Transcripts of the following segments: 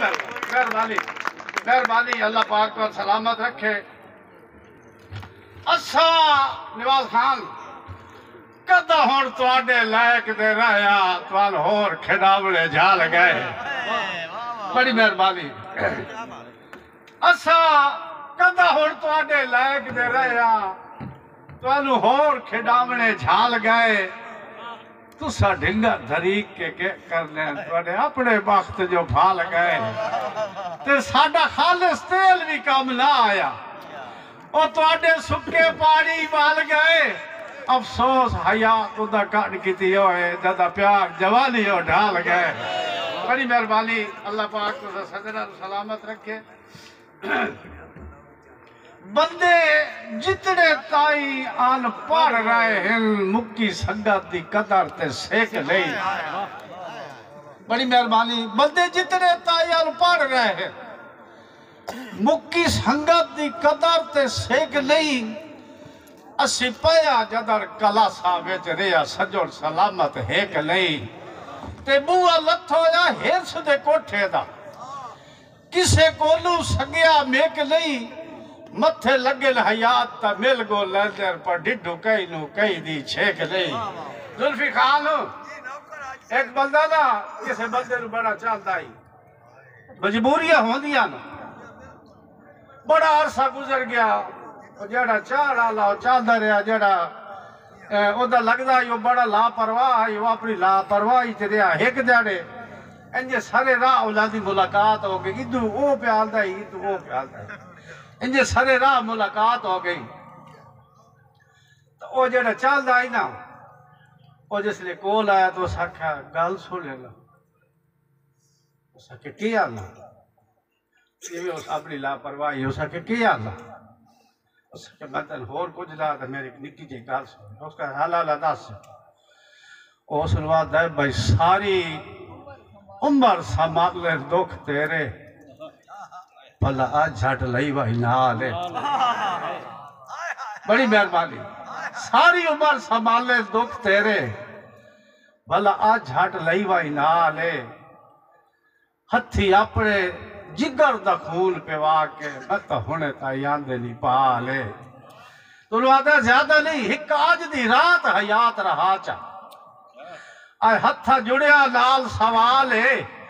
بڑی مہربانی مہربانی، اللہ پاک پر سلامت رکھے۔ اسا نواز خان کدا ہوں تے لائق دے رہا تال ہور کھڈاوڑے جھال گئے۔ بڑی مہربانی۔ اسا کدا ہوں تے لائق دے رہا تانوں ہور کھڈاوڑے جھال گئے۔ تسا ڈھنگا دھریک کے کے کر لیں تواڈے اپنے وقت جو پھال گئے۔ تے ساڈا خالص تیل بھی کم نہ آیا۔ او تواڈے سکے پانی وال گئے۔ افسوس حیات دا کٹ کیتی ہوئے، دادا پیار، جوانی ہو ڈھال گئے۔ بڑی مہربانی، اللہ پاک کو سجنا سلامت رکھے۔ بندے جتنے تائی آن پڑھ رہے ہیں مکی سنگت دی قدر تے سیکھ نہیں بڑی مہربانی۔ بندے جتنے تائی آن پڑھ رہے ہیں مکی سنگت دی قدر تے سیکھ نہیں اسی پیا جدر کلا ساویچ ریا سجوڑ سلامت ہیک نہیں تے بوہ لتھو یا ہرس دے کوٹھے دا۔ کسے کولو سگیا میک نہیں متھے لگن حیات تا مل گو لیندر پر ڈڈو کئی نو کئی دی چھیک نہیں ظلفی خان ایک بندہ نا کسے بندے نو بڑا چالتا ہی مجبوریاں ہوں دیا نا بڑا عرصہ گزر گیا ਉਹ ਜਿਹੜਾ ਚਾਹ ਵਾਲਾ ਉਹ ਚਾਹਦਾ ਰਿਹਾ ਜਿਹੜਾ ਅਹ ਉਹਦਾ ਲੱਗਦਾ ਹੀ ਉਹ ਬੜਾ ਲਾਪਰਵਾਹ ਹੈ ਉਹ ਆਪਣੀ ਲਾਪਰਵਾਹੀ ਚ ਰਿਹਾ ਇੱਕ ਦਿਹਾੜੇ ਇੰਜੇ ਸਾਰੇ ਰਾਹ ਉਹਨਾਂ ਦੀ ਮੁਲਾਕਾਤ ਹੋ ਗਈ ਇਦੂ ਉਹ ਪਿਆਲਦਾ ਹੀ ਇਦੂ ਉਹ ਪਿਆਲਦਾ انجے سرے راہ ملاقات ہو گئی۔ تو او جڑا چال دائی نا او جس لیے کول آیا تو اس حق ہے گل سو لے گا اس حق کیا نا؟ یہ اس اپنی لا پروائی اس حق کیا نا؟ اس حق بدل ہور کچھ دا تو میرے نکی جی گل سو لے اس کا حالا ادا سے او سنوات دائی بھائی، ساری عمر سماغلے دکھ تیرے۔ بھلا آج جھٹ لئی بھائی نالے بڑی مہربانی۔ ساری عمر سنبھالے دکھ تیرے۔ بھلا آج جھٹ لئی بھائی نالے ہتھی اپنے جگر دا خون پیوا کے مت ہونے تا یاندے نہیں پا لے تو لو آدھا زیادہ نہیں، ہک آج دی رات حیات رہا چا۔ آئے ہتھا جڑیا لال سوال ہے۔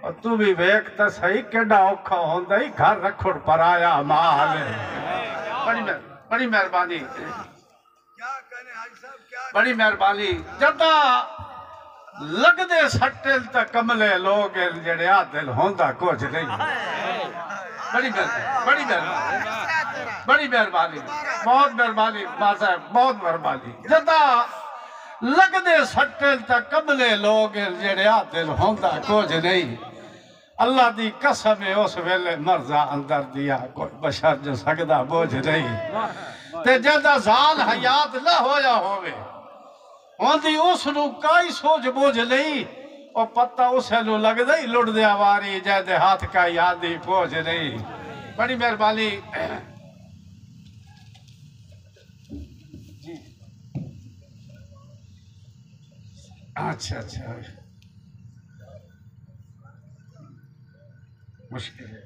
اور تو بھی ویکتا صحیح کیڈا اوکھا ہوندہ ہی گھر رکھڑ پر آیا مال ہے بڑی مہر بڑی مہربانی بڑی مہربانی جدہ لگ دے سٹل تا کملے لوگ آ دل ہوندا کچھ نہیں اللہ دی قسم اس ویلے مرزا اندر دیا کوئی بشر جو سکدا بوجھ نہیں۔ تے جدا زال حیات نہ ہویا ہوئے ہوندی اس نو کائی سوچ بوجھ نہیں اور پتہ اسے نو لگ دئی لڑ دیا واری جے دے ہاتھ کا یادی پوچھ نہیں۔ بڑی مہربانی۔ جی۔ اچھا اچھا۔ مشکل ہے۔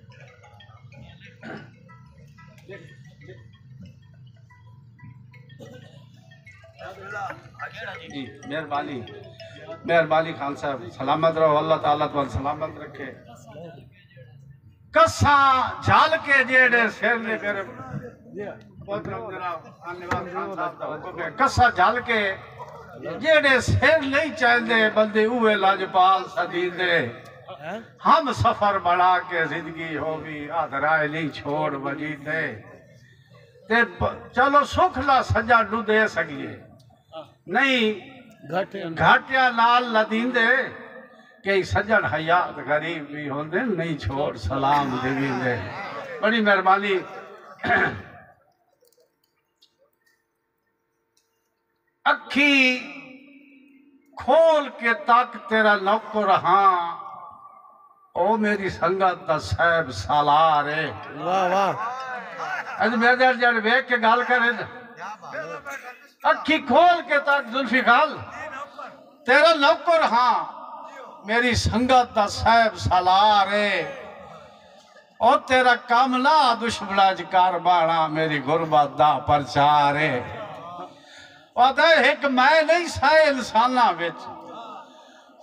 جی مہربانی۔ مہربانی خان صاحب، سلامت رہو، اللہ تعالیٰ تو سلامت رکھے۔ کسا جھال کے جیڑے سیر نے میرے کسا جھال کے جیڑے سیر نہیں چاہتے بندے اوے لاجپال سدین دے ہم سفر بڑھا کے زندگی ہوگی آدھرائے نہیں چھوڑ دے تے چلو سکھ لا سجا ڈو دے سکیے۔ نہیں گھاٹیا نال۔ لدین دے کئی سجن حیات غریب بھی ہوندے نہیں چھوڑ سلام دیوین دے بڑی مہربانی۔ اکھی کھول کے تک تیرا نوکر ہاں۔ او میری سنگت دا صاحب سالار ہے۔ واہ واہ۔ اج میں جڑ جڑ ویک کے گال کرے اکھی کھول کے تک زلفی خال تیرا نوکر ہاں میری سنگت دا صاحب سالار ہے۔ او تیرا کام نہ دشمنا جکار بانا میری غربت دا پرچارے او دے ایک میں نہیں سائے انسانہ بچ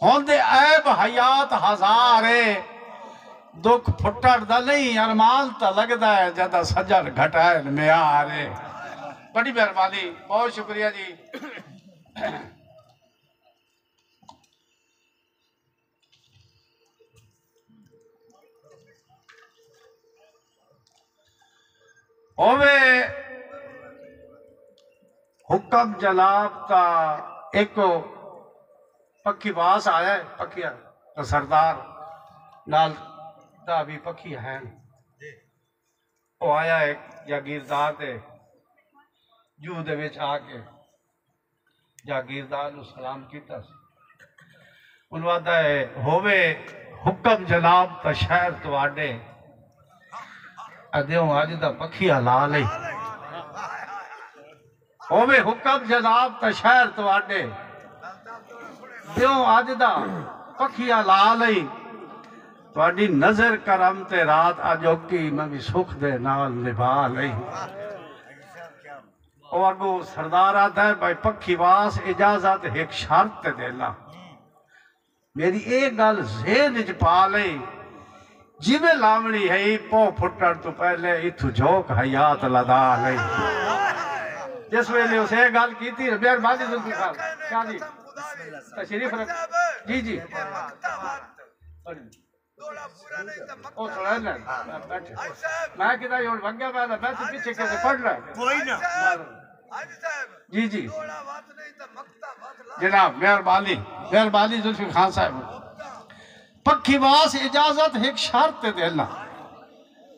ہوندے عیب حیات ہزارے دکھ پھٹڑ دا نہیں، ارمان تا لگدا ہے، جدا سجر گھٹائے میں آرے بڑی مہربانی، بہت شکریہ جی۔ ہووے، حکم جناب کا ایک پکی باس آیا ہے پکی ہے سردار نال دا بھی پکی ہے وہ آیا ہے جاگیردار دے جو دے وچ آ کے جاگیردار نو سلام کیتا سی۔ انہوں آدھا ہے، ہووے حکم جناب تا شہر تواڈے۔ ادیوں آج دا پکھی حلال ہے۔ ہووے حکم جناب تا شہر تواڈے۔ دیوں آج دا پکھی حلال نظر کرم تے رات اج اوکی میں بھی سکھ دے نال نبھا لئی او اگو سردار آتا ہے بھائی پکھی واس اجازت ایک شرط تے دینا میری ایک گل ذہن وچ پا لئی جویں لاوڑی ہے پو پھٹڑ تو پہلے اتھو جھوک حیات لدا لئی جس ویلے اس گل کیتی بیر بازی ذوالفقار خان کیا تشریف رکھ۔ جی جی۔ میں میں پیچھے کیسے پڑھ رہا کوئی نہ۔ جی جی۔ جناب مہربانی مہربانی ذوالفقار خان صاحب۔ پکھی واس اجازت ایک شرط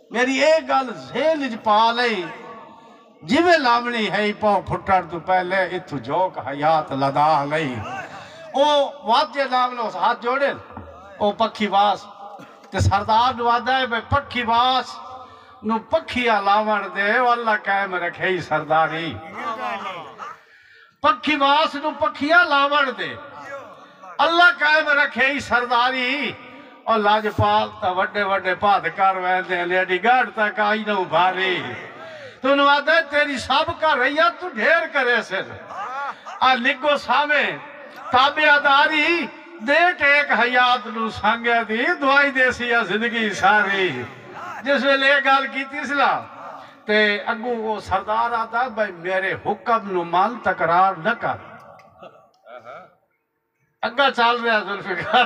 میری ایک گل ذہن وچ پا لئی۔ جویں لاونی ہے پو پھٹڑ تو پہلے اتھو جوک حیات لدا لئی۔ او واجے نام لو ہاتھ جوڑے او پکھی واس تے سردار نو ہے بھئی پکھی واس نو پکھی لاون دے او اللہ قائم رکھے ہی سرداری پکھی واس نو پکھیاں لاون دے اللہ قائم رکھے ہی سرداری اور لاجپال تا وڈے وڈے پاد کر ویندے لیڈی گاڑ تک آئی نو بھاری تو نو تیری سب کا رہیا تو ڈھیر کرے سر آ لگو سامے تابعداری دیٹ ایک حیات نو سانگے دی دعائی دے سی زندگی ساری جس میں لے گال کی تیسلا تے اگو وہ سردار آتا بھائی میرے حکم نو مان تکرار نہ کر اگا چال رہا ذوالفقار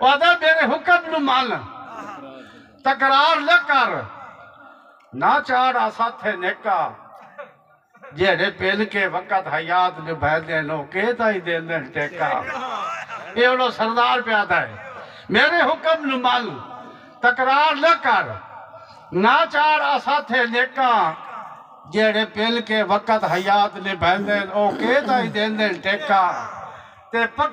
وہ آتا میرے حکم نو مان تکرار نہ کر نہ چاڑا ساتھے نیکا جیڑے پیل کے وقت حیات نے دینو کہتا ہی دین دین ٹیکا۔ یہ انہوں سردار پہ آتا ہے۔ میرے حکم نمال تقرار نہ کر۔ نہ آسا تھے نیکا جیڑے پیل کے وقت حیات نے بہت دین او کہتا ہی دین دین ٹیکا۔ تے پک